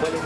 Buenas